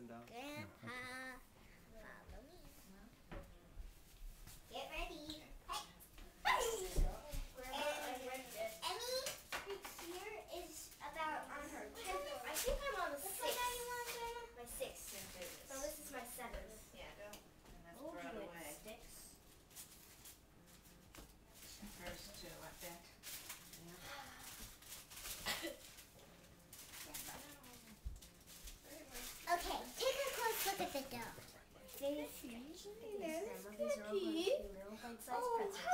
and down. Grandpa, there's. Oh, how did you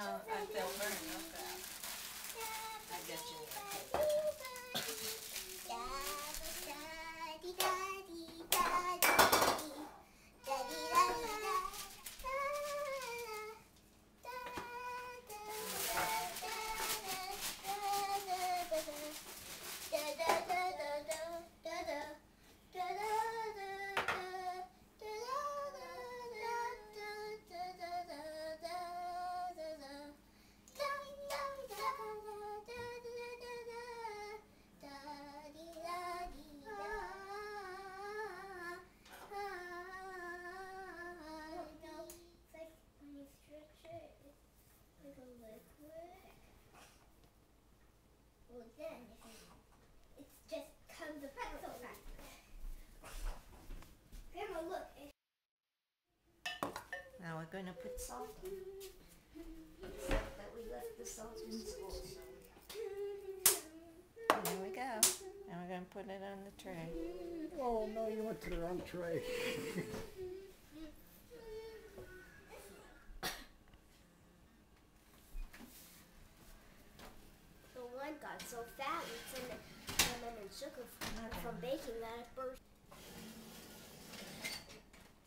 Oh, I feel very real bad. I get you. It's like when you stretch it, it's like a liquid. Well, then it just comes apart so fast. Grandma, look. Now we're gonna put salt in. Except that we left the salt in school. There we go. Now we're gonna put it on the tray. Oh no, you went to the wrong tray. one got so fat it's in the lemon and sugar from, from baking that it burst.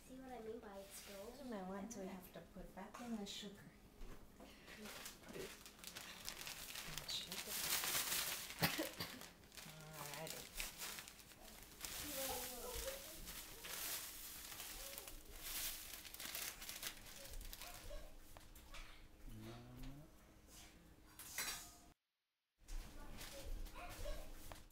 See what I mean by it spilled? The ones we have to put back in the sugar. Mm-hmm.